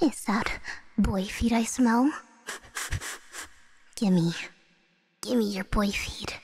Is that boy feet I smell? Gimme. Gimme your boy feet.